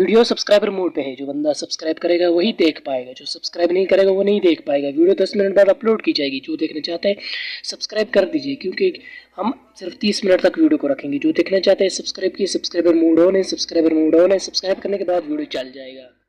Video subscriber mode पे है। जो बंदा सब्सक्राइब करेगा, वही देख पाएगा। जो सब्सक्राइब नहीं करेगा, वो नहीं देख पाएगा। वीडियो दस मिनट बाद अपलोड की जाएगी। जो देखना चाहते हैं सब्सक्राइब कर दीजिए। क्योंकि हम सिर्फ़ तीस मिनट तक वीडियो को रखेंगे। जो देखना चाहते हैं सब्सक्राइब किए सब्सक्राइबर मोड ऑन है। सब्सक्राइबर मोड ऑन है। सब्सक्राइब करने के बाद वीडियो चल जाएगा।